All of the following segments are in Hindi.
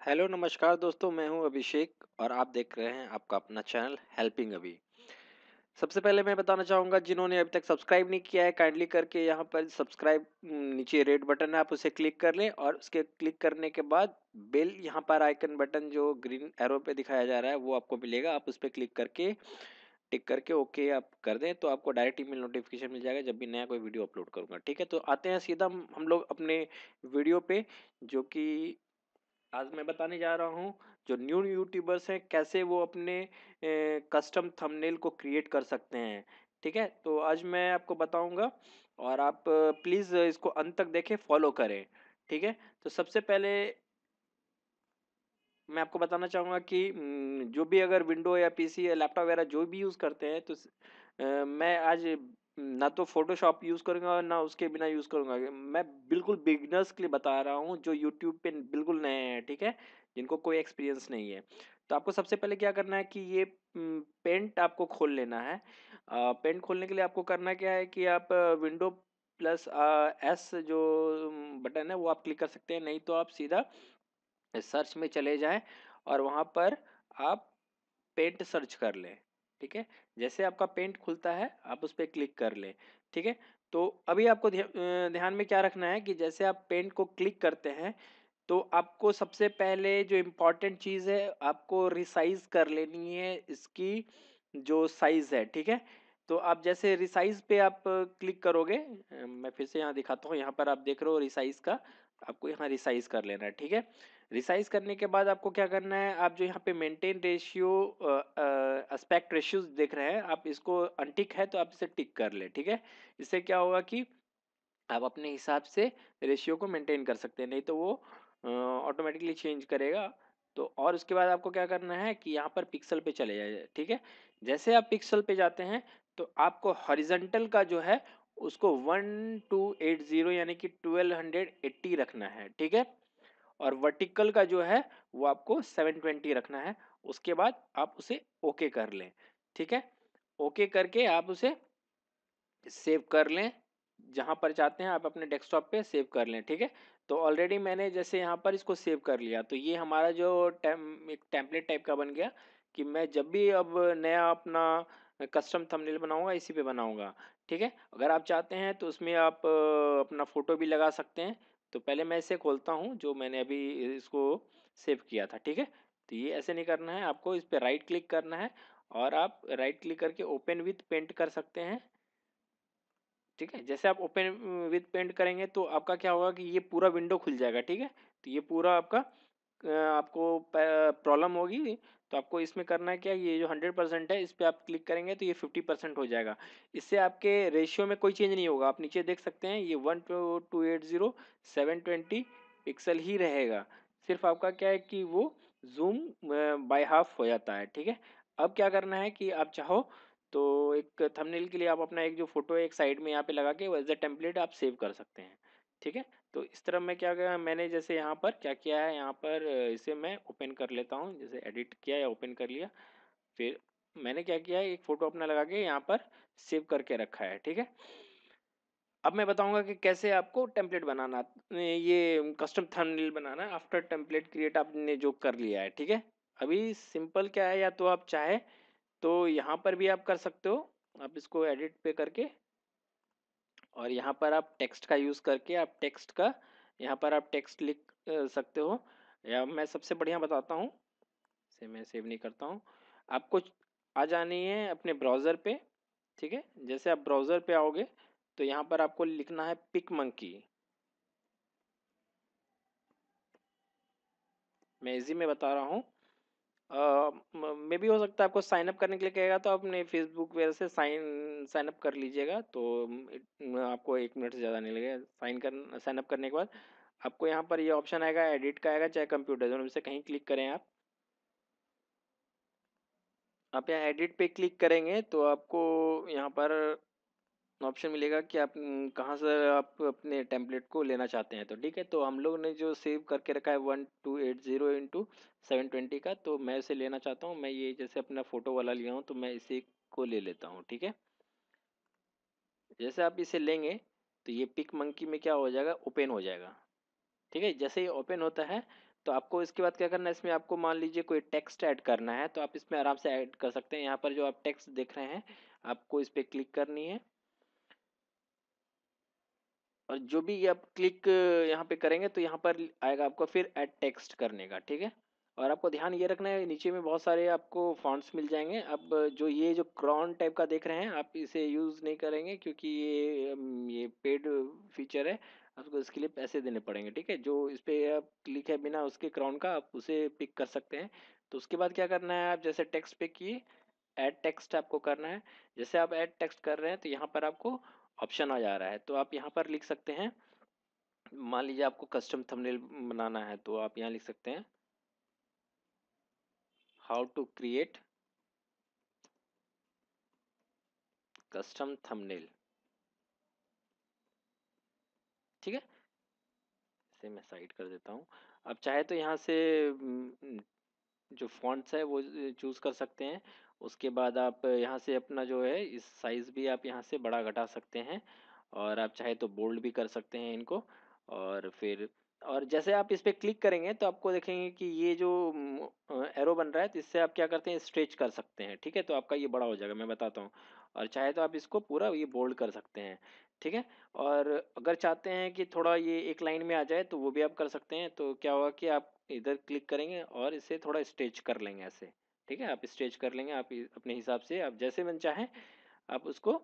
हेलो, नमस्कार दोस्तों, मैं हूँ अभिषेक और आप देख रहे हैं आपका अपना चैनल हेल्पिंग अभी। सबसे पहले मैं बताना चाहूँगा, जिन्होंने अभी तक सब्सक्राइब नहीं किया है, काइंडली करके यहाँ पर सब्सक्राइब नीचे रेड बटन है, आप उसे क्लिक कर लें और उसके क्लिक करने के बाद बेल यहाँ पर आइकन बटन जो ग्रीन एरो पे दिखाया जा रहा है, वो आपको मिलेगा। आप उस पर क्लिक करके, टिक करके ओके आप कर दें तो आपको डायरेक्ट ईमेल नोटिफिकेशन मिल जाएगा जब भी नया कोई वीडियो अपलोड करूँगा, ठीक है? तो आते हैं सीधा हम लोग अपने वीडियो पे, जो कि आज मैं बताने जा रहा हूँ, जो न्यू यूट्यूबर्स हैं, कैसे वो अपने कस्टम थंबनेल को क्रिएट कर सकते हैं। ठीक है? तो आज मैं आपको बताऊँगा और आप, प्लीज़ इसको अंत तक देखें, फॉलो करें। ठीक है? तो सबसे पहले मैं आपको बताना चाहूँगा कि जो भी अगर विंडो या पीसी या लैपटॉप वगैरह जो भी यूज़ करते हैं तो मैं आज ना तो फोटोशॉप यूज़ करूँगा ना उसके बिना यूज़ करूँगा। मैं बिल्कुल बिगनर्स के लिए बता रहा हूँ, जो यूट्यूब पे बिल्कुल नए हैं, ठीक है? जिनको कोई एक्सपीरियंस नहीं है। तो आपको सबसे पहले क्या करना है कि ये पेंट आपको खोल लेना है। पेंट खोलने के लिए आपको करना क्या है कि आप विंडो प्लस एस जो बटन है, वो आप क्लिक कर सकते हैं। नहीं तो आप सीधा सर्च में चले जाएँ और वहाँ पर आप पेंट सर्च कर लें। ठीक है? जैसे आपका पेंट खुलता है, आप उस पर क्लिक कर लें, ठीक है? तो अभी आपको ध्यान में क्या रखना है कि जैसे आप पेंट को क्लिक करते हैं तो आपको सबसे पहले जो इम्पोर्टेंट चीज़ है, आपको रिसाइज कर लेनी है इसकी जो साइज़ है, ठीक है? तो आप जैसे रिसाइज पे आप क्लिक करोगे मैं फिर से यहाँ दिखाता हूँ, यहाँ पर आप देख रहे हो रिसाइज का, आपको यहाँ रिसाइज कर लेना है, ठीक है? रिसाइज करने के बाद आपको क्या करना है, आप जो यहाँ पे मेंटेन रेशियो एस्पेक्ट रेशियोज देख रहे हैं, आप इसको अनटिक है तो आप इसे टिक कर ले, ठीक है? इससे क्या होगा कि आप अपने हिसाब से रेशियो को मेंटेन कर सकते हैं, नहीं तो वो ऑटोमेटिकली चेंज करेगा। तो और उसके बाद आपको क्या करना है कि यहाँ पर पिक्सल पे चले जाए ठीक है? जैसे आप पिक्सल पे जाते हैं तो आपको हॉरिजेंटल का जो है, उसको वन टू एट ज़ीरो यानी कि ट्वेल्व हंड्रेड एट्टी रखना है, ठीक है? और वर्टिकल का जो है, वो आपको 720 रखना है। उसके बाद आप उसे ओके कर लें, ठीक है? ओके करके आप उसे सेव कर लें, जहाँ पर चाहते हैं आप अपने डेस्कटॉप पे सेव कर लें, ठीक है? तो ऑलरेडी मैंने जैसे यहाँ पर इसको सेव कर लिया तो ये हमारा जो टेम एक टेम्पलेट टाइप का बन गया कि मैं जब भी अब नया अपना कस्टम थंबनेल बनाऊँगा, इसी पे बनाऊँगा, ठीक है? अगर आप चाहते हैं तो उसमें आप, अपना फ़ोटो भी लगा सकते हैं तो पहले मैं इसे खोलता हूँ, जो मैंने अभी इसको सेव किया था, ठीक है? तो ये ऐसे नहीं करना है, आपको इस पर राइट क्लिक करना है और आप राइट क्लिक करके ओपन विथ पेंट कर सकते हैं। ठीक है? जैसे आप ओपन विथ पेंट करेंगे तो आपका क्या होगा कि ये पूरा विंडो खुल जाएगा, ठीक है? तो ये पूरा आपका आपको प्रॉब्लम होगी तो आपको इसमें करना है क्या, ये जो हंड्रेड परसेंट है, इस पर आप क्लिक करेंगे तो ये फिफ्टी परसेंट हो जाएगा। इससे आपके रेशियो में कोई चेंज नहीं होगा। आप नीचे देख सकते हैं, ये one two two eight zero seven twenty pixel ही रहेगा। सिर्फ़ आपका क्या है कि वो जूम बाय हाफ़ हो जाता है, ठीक है? अब क्या करना है कि आप चाहो तो एक थंबनेल के लिए आप अपना एक जो फ़ोटो है, एक साइड में यहाँ पे लगा के एज अ टेम्पलेट आप सेव कर सकते हैं, ठीक है? तो इस तरह मैं क्या किया मैंने जैसे यहाँ पर क्या किया है, यहाँ पर इसे मैं ओपन कर लेता हूँ, जैसे एडिट किया या ओपन कर लिया। फिर मैंने क्या किया है एक फ़ोटो अपना लगा के यहाँ पर सेव करके रखा है, ठीक है? अब मैं बताऊँगा कि कैसे आपको टेम्पलेट बनाना ये कस्टम थंबनेल बनाना है आफ्टर टेम्पलेट क्रिएट आपने जो कर लिया है, ठीक है? अभी सिंपल क्या है, या तो आप चाहे तो यहाँ पर भी आप कर सकते हो, आप इसको एडिट पे करके और यहाँ पर आप टेक्स्ट का यूज़ करके आप टेक्स्ट का, यहाँ पर आप टेक्स्ट लिख सकते हो। या मैं सबसे बढ़िया बताता हूँ से मैं सेव नहीं करता हूँ। आपको आ जानी है अपने ब्राउज़र पे, ठीक है? जैसे आप ब्राउज़र पे आओगे तो यहाँ पर आपको लिखना है पिक मंकी मैं इजी में बता रहा हूँ। मे भी हो सकता है आपको साइन अप करने के लिए कहेगा तो अपने फेसबुक वगैरह से साइन साइन अप कर लीजिएगा। तो आपको एक मिनट से ज़्यादा नहीं लगेगा साइन कर, साइन अप करने के बाद। आपको यहाँ पर ये ऑप्शन आएगा, एडिट का आएगा, चाहे कंप्यूटर दोनों में कहीं क्लिक करें आप। आप यहाँ एडिट पे क्लिक करेंगे तो आपको यहाँ पर ऑप्शन मिलेगा कि आप कहाँ से आप अपने टेम्पलेट को लेना चाहते हैं तो ठीक है। तो हम लोग ने जो सेव करके रखा है one two eight zero into seven twenty का तो मैं इसे लेना चाहता हूँ। मैं ये जैसे अपना फ़ोटो वाला लिया हूँ तो मैं इसे को ले लेता हूँ, ठीक है? जैसे आप इसे लेंगे तो ये पिक मंकी में क्या हो जाएगा? ओपन हो जाएगा, ठीक है? जैसे ही ओपन होता है तो आपको इसके बाद क्या करना है? इसमें आपको मान लीजिए कोई टेक्स्ट ऐड करना है तो आप इसमें आराम से ऐड कर सकते हैं। यहाँ पर जो आप टेक्स्ट देख रहे हैं, आपको इस पर क्लिक करनी है। और जो भी आप क्लिक यहाँ पे करेंगे तो यहाँ पर आएगा आपको फिर एड टेक्स्ट करने का, ठीक है? और आपको ध्यान ये रखना है, नीचे में बहुत सारे आपको फॉन्ट्स मिल जाएँगे। अब जो ये जो क्रॉन टाइप का देख रहे हैं, आप इसे यूज़ नहीं करेंगे क्योंकि ये ये पेड फीचर है, आपको इसके लिए पैसे देने पड़ेंगे, ठीक है? जो इस पर आप क्लिक है बिना उसके क्राउन का, आप उसे पिक कर सकते हैं। तो उसके बाद क्या करना है, आप जैसे टेक्स्ट पे किए ऐड टेक्स्ट आपको करना है। जैसे आप ऐड टेक्स्ट कर रहे हैं तो यहाँ पर आपको ऑप्शन आ जा रहा है। तो आप यहाँ पर लिख सकते हैं, मान लीजिए आपको कस्टम थंबनेल बनाना है तो आप यहाँ लिख सकते हैं how to create custom thumbnail ठीक है? इसे मैं साइड कर देता हूँ। अब चाहे तो यहाँ से जो फॉन्ट्स है वो चूज़ कर सकते हैं। उसके बाद आप यहाँ से अपना जो है, इस साइज़ भी आप यहाँ से बड़ा घटा सकते हैं और आप चाहे तो बोल्ड भी कर सकते हैं इनको और फिर, और जैसे आप इस पर क्लिक करेंगे तो आपको देखेंगे कि ये जो एरो बन रहा है तो इससे आप क्या करते हैं, स्ट्रेच कर सकते हैं, ठीक है? तो आपका ये बड़ा हो जाएगा, मैं बताता हूँ। और चाहे तो आप इसको पूरा ये बोल्ड कर सकते हैं, ठीक है? और अगर चाहते हैं कि थोड़ा ये एक लाइन में आ जाए तो वो भी आप कर सकते हैं तो क्या होगा कि आप इधर क्लिक करेंगे और इसे थोड़ा स्टेच कर लेंगे ऐसे। ठीक है, आप स्ट्रेच कर लेंगे आप अपने हिसाब से, आप जैसे मन चाहें, आप उसको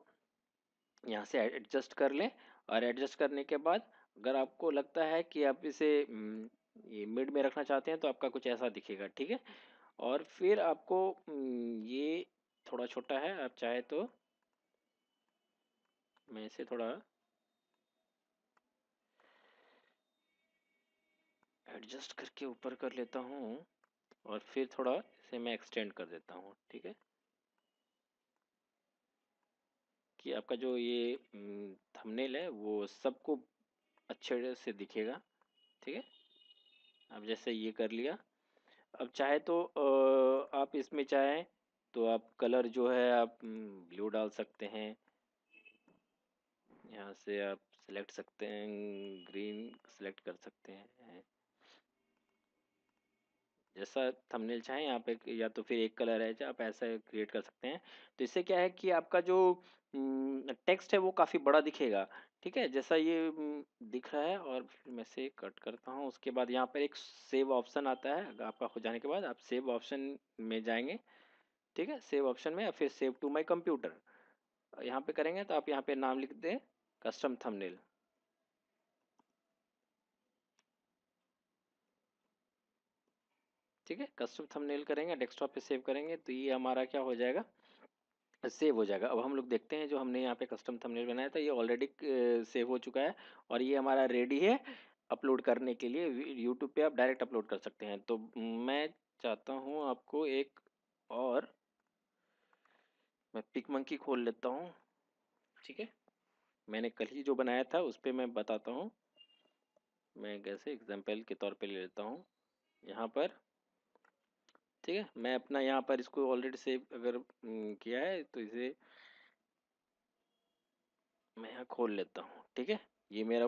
यहाँ से एडजस्ट कर लें और एडजस्ट करने के बाद अगर आपको लगता है कि आप इसे ये मिड में रखना चाहते हैं तो आपका कुछ ऐसा दिखेगा, ठीक है? और फिर आपको ये थोड़ा छोटा है, आप चाहे तो मैं इसे थोड़ा एडजस्ट करके ऊपर कर लेता हूँ और फिर थोड़ा इसे मैं एक्सटेंड कर देता हूँ, ठीक है? कि आपका जो ये थंबनेल है, वो सबको अच्छे से दिखेगा, ठीक है? अब जैसे ये कर लिया। अब चाहे तो आप इसमें चाहें तो आप कलर जो है आप ब्लू डाल सकते हैं। यहाँ से आप सिलेक्ट सकते हैं ग्रीन सिलेक्ट कर सकते हैं। जैसा थंबनेल चाहें यहाँ पे या तो फिर एक कलर है आप ऐसा क्रिएट कर सकते हैं। तो इससे क्या है कि आपका जो टेक्स्ट है वो काफ़ी बड़ा दिखेगा, ठीक है? जैसा ये दिख रहा है, और फिर मैं से कट करता हूँ। उसके बाद यहाँ पर एक सेव ऑप्शन आता है आपका हो जाने के बाद, आप सेव ऑप्शन में जाएँगे, ठीक है? सेव ऑप्शन में, या फिर सेव टू माई कंप्यूटर यहाँ पे करेंगे तो आप यहाँ पे नाम लिख दें कस्टम थंबनेल ठीक है कस्टम थंबनेल करेंगे डेस्कटॉप पे सेव करेंगे तो ये हमारा क्या हो जाएगा? सेव हो जाएगा। अब हम लोग देखते हैं जो हमने यहाँ पे कस्टम थंबनेल बनाया था, ये ऑलरेडी सेव हो चुका है और ये हमारा रेडी है अपलोड करने के लिए। यूट्यूब पे आप डायरेक्ट अपलोड कर सकते हैं। तो मैं चाहता हूँ आपको एक और, मैं पिक मंकी खोल लेता हूँ। ठीक है? मैंने कल ही जो बनाया था, उस पर मैं बताता हूँ। मैं कैसे एग्ज़ाम्पल के तौर पे ले लेता हूँ। यहाँ पर ठीक है, मैं अपना यहाँ पर इसको ऑलरेडी सेव अगर किया है तो इसे मैं यहाँ खोल लेता हूँ, ठीक है? ये मेरा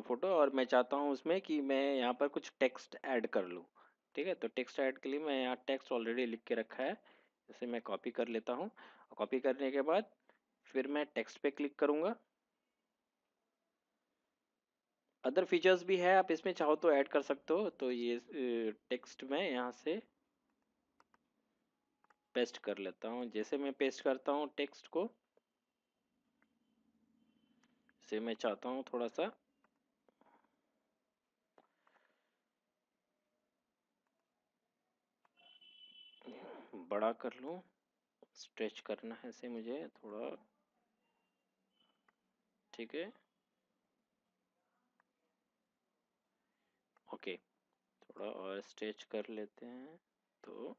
फ़ोटो और मैं चाहता हूँ उसमें कि मैं यहाँ पर कुछ टेक्स्ट ऐड कर लूँ, ठीक है? तो टेक्स्ट ऐड के लिए मैं यहाँ टेक्स्ट ऑलरेडी लिख के रखा है, इसे मैं कॉपी कर लेता हूँ कॉपी करने के बाद फिर मैं टेक्स्ट पे क्लिक करूँगा। अदर फीचर्स भी है, आप इसमें चाहो तो ऐड कर सकते हो तो ये टेक्स्ट में यहाँ से पेस्ट कर लेता हूँ। जैसे मैं पेस्ट करता हूँ टेक्स्ट को, से मैं चाहता हूँ थोड़ा सा बड़ा कर लूँ, स्ट्रेच करना है इसे मुझे थोड़ा। ठीक है? ओके, थोड़ा और स्ट्रेच कर लेते हैं तो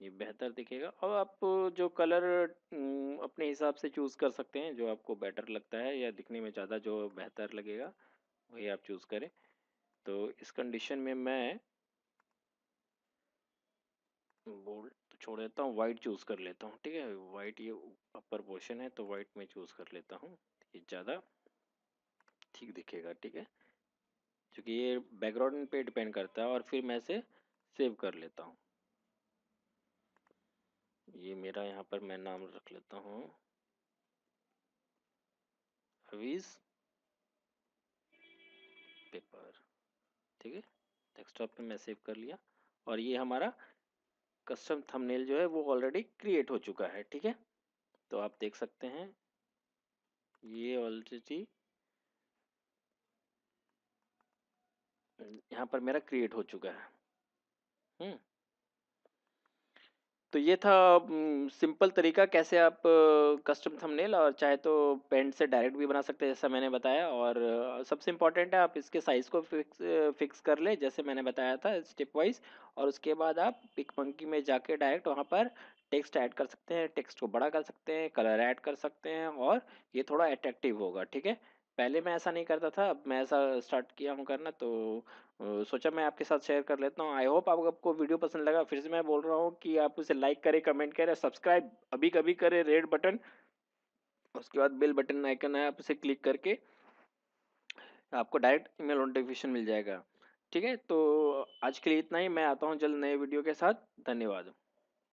ये बेहतर दिखेगा। और आप जो कलर अपने हिसाब से चूज़ कर सकते हैं, जो आपको बेटर लगता है या दिखने में ज़्यादा जो बेहतर लगेगा, वही आप चूज़ करें। तो इस कंडीशन में मैं बोल्ड तो छोड़ देता हूँ, वाइट चूज़ कर लेता हूँ, ठीक है? वाइट ये अपर पोर्शन है तो वाइट में चूज़ कर लेता हूँ। ये ज़्यादा ठीक दिखेगा, ठीक है? क्योंकि ये बैकग्राउंड पे डिपेंड करता है और फिर मैं इसे सेव कर लेता हूँ। ये मेरा यहाँ पर मैं नाम रख लेता हूँ। हवीज पेपर, ठीक है? डेस्कटॉप पे मैं सेव कर लिया। और ये हमारा कस्टम थंबनेल जो है, वो ऑलरेडी क्रिएट हो चुका है, ठीक है? तो आप देख सकते हैं, ये ऑलरेडी यहाँ पर मेरा क्रिएट हो चुका है। हम्म। तो ये था सिंपल तरीका कैसे आप कस्टम थंबनेल और चाहे तो पेंट से डायरेक्ट भी बना सकते हैं, जैसा मैंने बताया और सबसे इंपॉर्टेंट है आप इसके साइज़ को फिक्स फिक्स कर ले, जैसे मैंने बताया था स्टेप वाइज और उसके बाद आप पिक मंकी में जाके डायरेक्ट वहाँ पर टेक्स्ट ऐड कर सकते हैं, टेक्स्ट को बड़ा कर सकते हैं, कलर ऐड कर सकते हैं और ये थोड़ा अट्रैक्टिव होगा, ठीक है? पहले मैं ऐसा नहीं करता था, अब मैं ऐसा स्टार्ट किया हूँ करना तो सोचा मैं आपके साथ शेयर कर लेता हूँ। आई होप आपको वीडियो पसंद लगा। फिर से मैं बोल रहा हूँ कि आप उसे लाइक करें कमेंट करें सब्सक्राइब अभी कभी करें रेड बटन उसके बाद बेल बटन आइकन है, आप उसे क्लिक करके आपको डायरेक्ट ईमेल नोटिफिकेशन मिल जाएगा। ठीक है? तो आज के लिए इतना ही। मैं आता हूँ जल्द नए वीडियो के साथ। धन्यवाद।